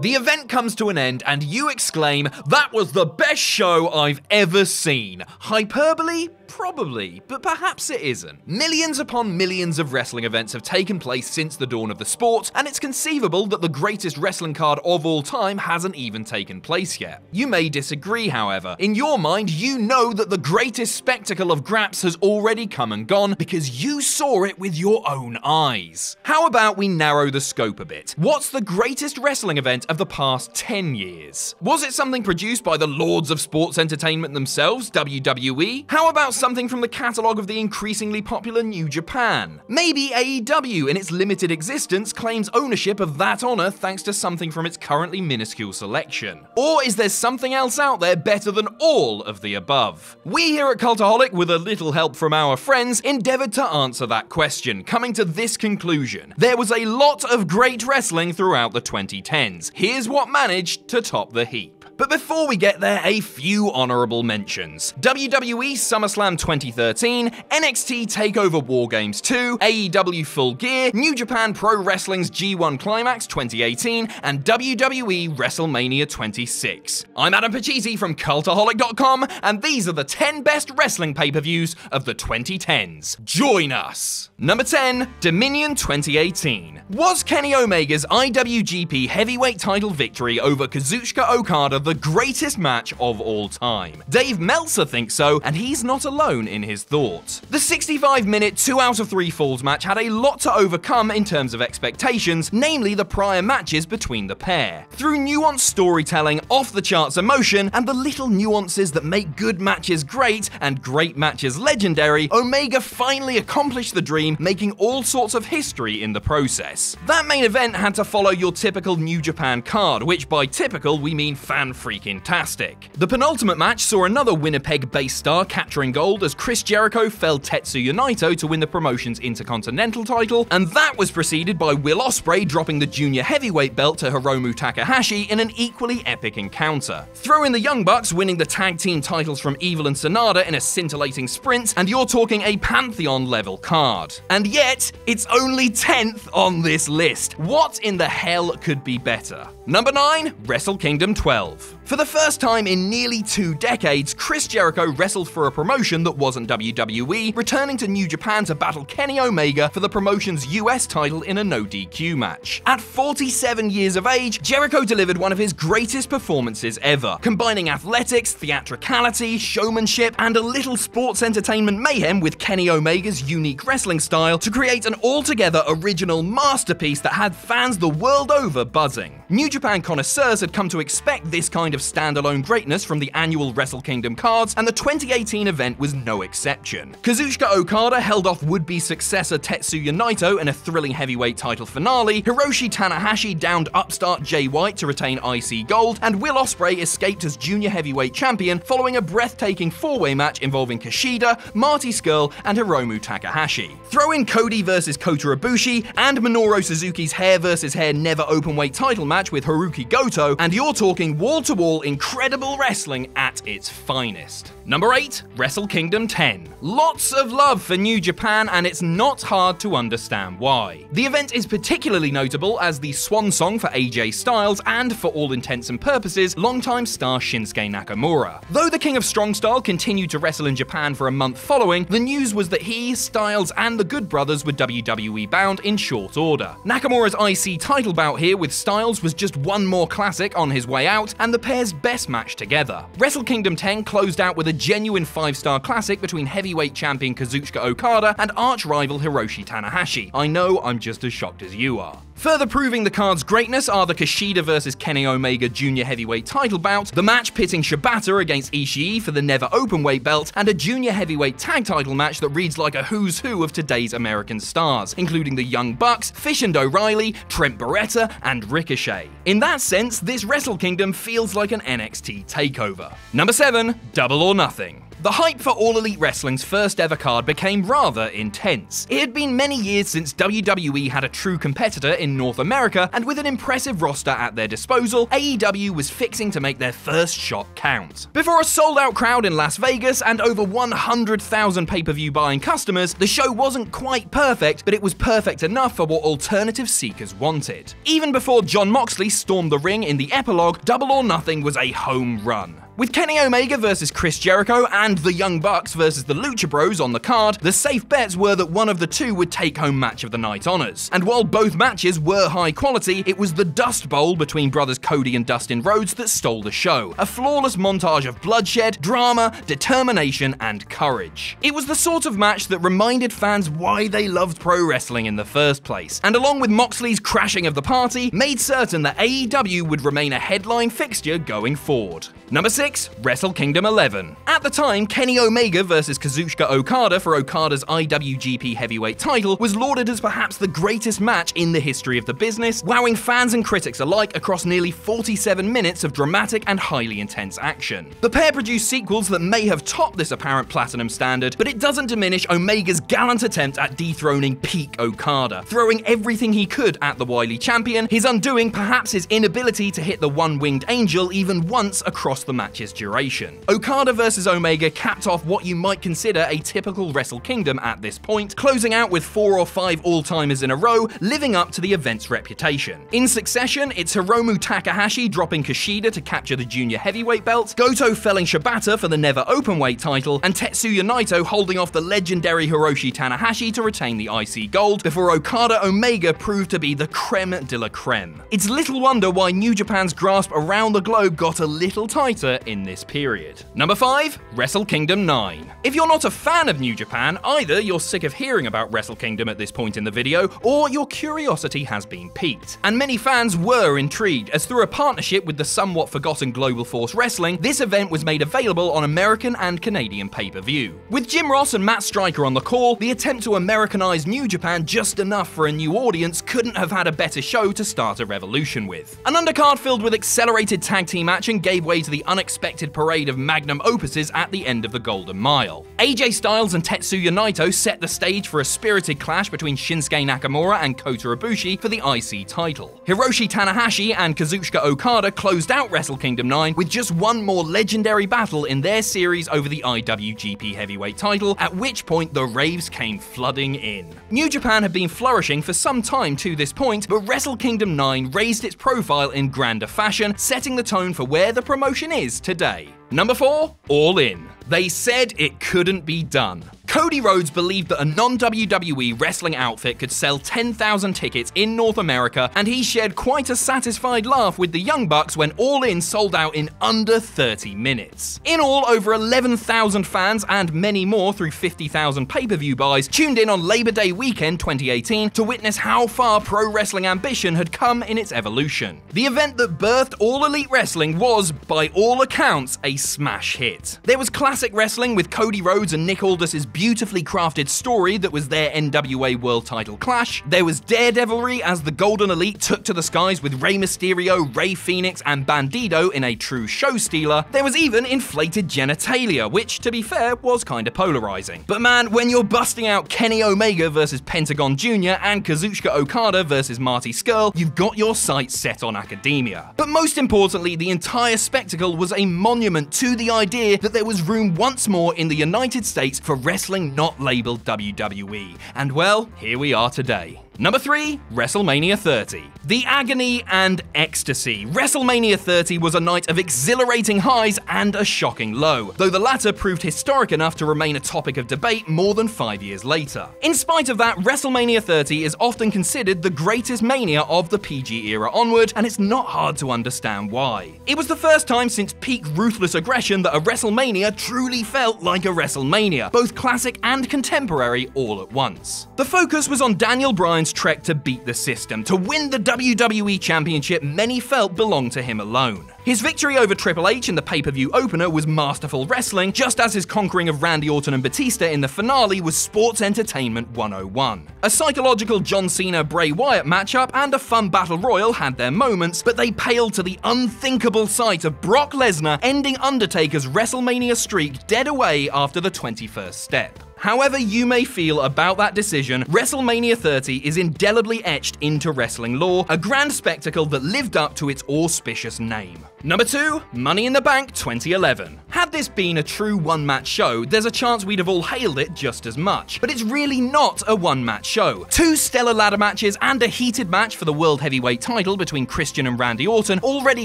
The event comes to an end, and you exclaim, That was the best show I've ever seen. Hyperbole? Probably, but perhaps it isn't. Millions upon millions of wrestling events have taken place since the dawn of the sport, and it's conceivable that the greatest wrestling card of all time hasn't even taken place yet. You may disagree, however. In your mind, you know that the greatest spectacle of Graps has already come and gone because you saw it with your own eyes. How about we narrow the scope a bit? What's the greatest wrestling event of the past 10 years? Was it something produced by the lords of sports entertainment themselves, WWE? How about something from the catalogue of the increasingly popular New Japan. Maybe AEW, in its limited existence, claims ownership of that honour thanks to something from its currently minuscule selection. Or is there something else out there better than all of the above? We here at Cultaholic, with a little help from our friends, endeavoured to answer that question, coming to this conclusion. There was a lot of great wrestling throughout the 2010s. Here's what managed to top the heap. But before we get there, a few honourable mentions. WWE SummerSlam 2013, NXT TakeOver WarGames 2, AEW Full Gear, New Japan Pro Wrestling's G1 Climax 2018, and WWE WrestleMania 26. I'm Adam Pacitti from Cultaholic.com, and these are the 10 best wrestling pay-per-views of the 2010s. Join us! Number 10, Dominion 2018. Was Kenny Omega's IWGP Heavyweight title victory over Kazuchika Okada the greatest match of all time? Dave Meltzer thinks so, and he's not alone in his thoughts. The 65 minute 2 out of 3 falls match had a lot to overcome in terms of expectations, namely the prior matches between the pair. Through nuanced storytelling, off the charts emotion, and the little nuances that make good matches great and great matches legendary, Omega finally accomplished the dream, making all sorts of history in the process. That main event had to follow your typical New Japan card, which by typical we mean fan freaking tastic. The penultimate match saw another Winnipeg based star capturing gold as Chris Jericho felled Tetsuya Naito to win the promotion's Intercontinental title, and that was preceded by Will Ospreay dropping the junior heavyweight belt to Hiromu Takahashi in an equally epic encounter. Throw in the Young Bucks winning the tag team titles from Evil and Sanada in a scintillating sprint, and you're talking a Pantheon level card. And yet, it's only 10th on this list. What in the hell could be better? Number 9, Wrestle Kingdom 12. For the first time in nearly two decades, Chris Jericho wrestled for a promotion that wasn't WWE, returning to New Japan to battle Kenny Omega for the promotion's US title in a no DQ match. At 47 years of age, Jericho delivered one of his greatest performances ever, combining athletics, theatricality, showmanship, and a little sports entertainment mayhem with Kenny Omega's unique wrestling style to create an altogether original masterpiece that had fans the world over buzzing. New Japan connoisseurs had come to expect this kind of standalone greatness from the annual Wrestle Kingdom cards, and the 2018 event was no exception. Kazuchika Okada held off would-be successor Tetsuya Naito in a thrilling heavyweight title finale, Hiroshi Tanahashi downed upstart Jay White to retain IC Gold, and Will Ospreay escaped as junior heavyweight champion following a breathtaking four-way match involving Kushida, Marty Scurll, and Hiromu Takahashi. Throw in Cody versus Kota Ibushi and Minoru Suzuki's hair versus hair never openweight title match with Hirooki Goto, and you're talking wall-to-wall incredible wrestling at its finest. Number 8, Wrestle Kingdom 10. Lots of love for New Japan, and it's not hard to understand why. The event is particularly notable as the swan song for AJ Styles and, for all intents and purposes, longtime star Shinsuke Nakamura. Though the King of Strong Style continued to wrestle in Japan for a month following, the news was that he, Styles, and the Good Brothers were WWE bound in short order. Nakamura's IC title bout here with Styles was just one more classic on his way out, and the pair's best match together. Wrestle Kingdom 10 closed out with a genuine five star classic between heavyweight champion Kazuchika Okada and arch rival Hiroshi Tanahashi. I know I'm just as shocked as you are. Further proving the card's greatness are the Kushida vs Kenny Omega Junior Heavyweight title bout, the match pitting Shibata against Ishii for the never openweight belt, and a Junior Heavyweight tag title match that reads like a who's who of today's American stars, including the Young Bucks, Fish and O'Reilly, Trent Baretta, and Ricochet. In that sense, this Wrestle Kingdom feels like an NXT takeover. Number 7, Double or Nothing. The hype for All Elite Wrestling's first ever card became rather intense. It had been many years since WWE had a true competitor in North America, and with an impressive roster at their disposal, AEW was fixing to make their first shot count. Before a sold out crowd in Las Vegas and over 100,000 pay per view buying customers, the show wasn't quite perfect, but it was perfect enough for what alternative seekers wanted. Even before Jon Moxley stormed the ring in the epilogue, Double or Nothing was a home run. With Kenny Omega versus Chris Jericho and the Young Bucks versus the Lucha Bros on the card, the safe bets were that one of the two would take home Match of the Night honors. And while both matches were high quality, it was the Dust Bowl between brothers Cody and Dustin Rhodes that stole the show. A flawless montage of bloodshed, drama, determination, and courage. It was the sort of match that reminded fans why they loved pro wrestling in the first place, and along with Moxley's crashing of the party, made certain that AEW would remain a headline fixture going forward. Number 6, Wrestle Kingdom 11. At the time, Kenny Omega versus Kazuchika Okada for Okada's IWGP Heavyweight title was lauded as perhaps the greatest match in the history of the business, wowing fans and critics alike across nearly 47 minutes of dramatic and highly intense action. The pair produced sequels that may have topped this apparent platinum standard, but it doesn't diminish Omega's gallant attempt at dethroning peak Okada, throwing everything he could at the wily champion, his undoing perhaps his inability to hit the one-winged angel even once across the the match's duration. Okada vs Omega capped off what you might consider a typical Wrestle Kingdom at this point, closing out with four or five all-timers in a row, living up to the event's reputation. In succession, it's Hiromu Takahashi dropping Kushida to capture the junior heavyweight belt, Goto felling Shibata for the never openweight title, and Tetsuya Naito holding off the legendary Hiroshi Tanahashi to retain the IC gold, before Okada Omega proved to be the creme de la creme. It's little wonder why New Japan's grasp around the globe got a little tighter in this period. Number 5, Wrestle Kingdom 9. If you're not a fan of New Japan, either you're sick of hearing about Wrestle Kingdom at this point in the video, or your curiosity has been piqued. And many fans were intrigued, as through a partnership with the somewhat forgotten Global Force Wrestling, this event was made available on American and Canadian pay-per-view. With Jim Ross and Matt Striker on the call, the attempt to Americanize New Japan just enough for a new audience couldn't have had a better show to start a revolution with. An undercard filled with accelerated tag team action gave way to the unexpected parade of magnum opuses at the end of the Golden Mile. AJ Styles and Tetsuya Naito set the stage for a spirited clash between Shinsuke Nakamura and Kota Ibushi for the IC title. Hiroshi Tanahashi and Kazuchika Okada closed out Wrestle Kingdom 9 with just one more legendary battle in their series over the IWGP Heavyweight title, at which point the raves came flooding in. New Japan had been flourishing for some time to this point, but Wrestle Kingdom 9 raised its profile in grander fashion, setting the tone for where the promotion is today. Number 4, All In. They said it couldn't be done. Cody Rhodes believed that a non WWE wrestling outfit could sell 10,000 tickets in North America, and he shared quite a satisfied laugh with the Young Bucks when All In sold out in under 30 minutes. In all, over 11,000 fans and many more through 50,000 pay per view buys tuned in on Labor Day weekend 2018 to witness how far pro wrestling ambition had come in its evolution. The event that birthed All Elite Wrestling was, by all accounts, a smash hit. There was classic wrestling with Cody Rhodes and Nick Aldis's beautifully crafted story that was their NWA World Title clash. There was daredevilry as the Golden Elite took to the skies with Rey Mysterio, Rey Fenix, and Bandido in a true show stealer. There was even inflated genitalia, which, to be fair, was kinda polarizing. But man, when you're busting out Kenny Omega versus Pentagon Jr. and Kazuchika Okada versus Marty Scurll, you've got your sights set on academia. But most importantly, the entire spectacle was a monument to the idea that there was room once more in the United States for wrestling not labeled WWE. And well, here we are today. Number 3, WrestleMania 30. The agony and ecstasy. WrestleMania 30 was a night of exhilarating highs and a shocking low, though the latter proved historic enough to remain a topic of debate more than five years later. In spite of that, WrestleMania 30 is often considered the greatest mania of the PG era onward, and it's not hard to understand why. It was the first time since peak ruthless aggression that a WrestleMania truly felt like a WrestleMania, both classic and contemporary all at once. The focus was on Daniel Bryan's trek to beat the system, to win the WWE Championship many felt belonged to him alone. His victory over Triple H in the pay per view opener was masterful wrestling, just as his conquering of Randy Orton and Batista in the finale was sports entertainment 101. A psychological John Cena Bray Wyatt matchup and a fun battle royal had their moments, but they paled to the unthinkable sight of Brock Lesnar ending Undertaker's WrestleMania streak dead away after the 21st step. However, you may feel about that decision, WrestleMania 30 is indelibly etched into wrestling lore, a grand spectacle that lived up to its auspicious name. Number 2, Money in the Bank 2011. Had this been a true one match show, there's a chance we'd have all hailed it just as much. But it's really not a one match show. Two stellar ladder matches and a heated match for the World Heavyweight title between Christian and Randy Orton already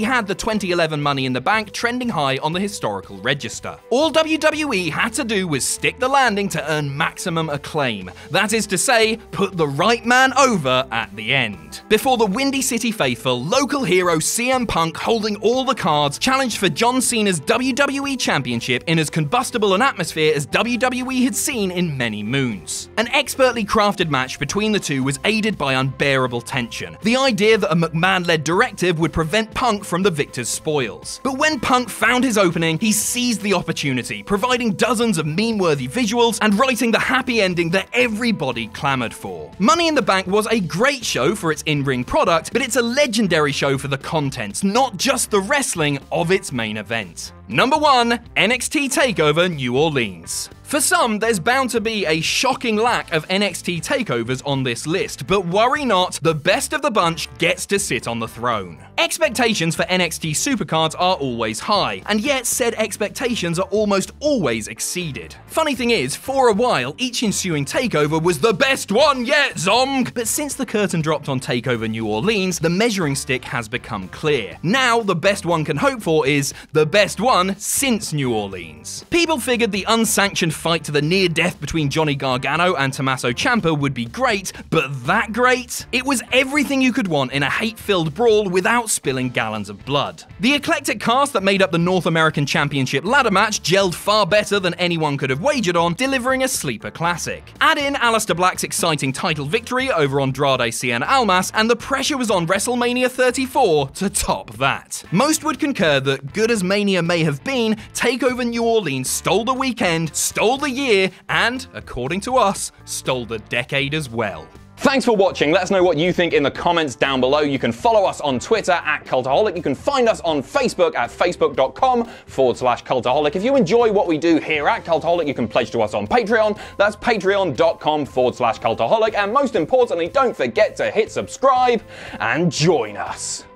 had the 2011 Money in the Bank trending high on the historical register. All WWE had to do was stick the landing to earn maximum acclaim. That is to say, put the right man over at the end. Before the Windy City faithful, local hero CM Punk holding all the cards challenged for John Cena's WWE Championship in as combustible an atmosphere as WWE had seen in many moons. An expertly crafted match between the two was aided by unbearable tension. The idea that a McMahon led directive would prevent Punk from the victor's spoils. But when Punk found his opening, he seized the opportunity, providing dozens of meme worthy visuals and writing the happy ending that everybody clamoured for. Money in the Bank was a great show for its in ring product, but it's a legendary show for the contents, not just the wrestling of its main event. Number 1 NXT TakeOver New Orleans. For some, there's bound to be a shocking lack of NXT takeovers on this list, but worry not, the best of the bunch gets to sit on the throne. Expectations for NXT supercards are always high, and yet said expectations are almost always exceeded. Funny thing is, for a while, each ensuing takeover was the best one yet, Zomg! But since the curtain dropped on TakeOver New Orleans, the measuring stick has become clear. Now, the best one can hope for is the best one since New Orleans. People figured the unsanctioned fight to the near death between Johnny Gargano and Tommaso Ciampa would be great, but that great? It was everything you could want in a hate filled brawl without spilling gallons of blood. The eclectic cast that made up the North American Championship ladder match gelled far better than anyone could have wagered on, delivering a sleeper classic. Add in Aleister Black's exciting title victory over Andrade Cien Almas, and the pressure was on WrestleMania 34 to top that. Most would concur that, good as Mania may have been, TakeOver New Orleans stole the weekend, stole stole the year, and, according to us, stole the decade as well. Thanks for watching. Let us know what you think in the comments down below. You can follow us on Twitter at Cultaholic. You can find us on Facebook at facebook.com forward slash Cultaholic. If you enjoy what we do here at Cultaholic, you can pledge to us on Patreon. That's patreon.com forward slash Cultaholic. And most importantly, don't forget to hit subscribe and join us.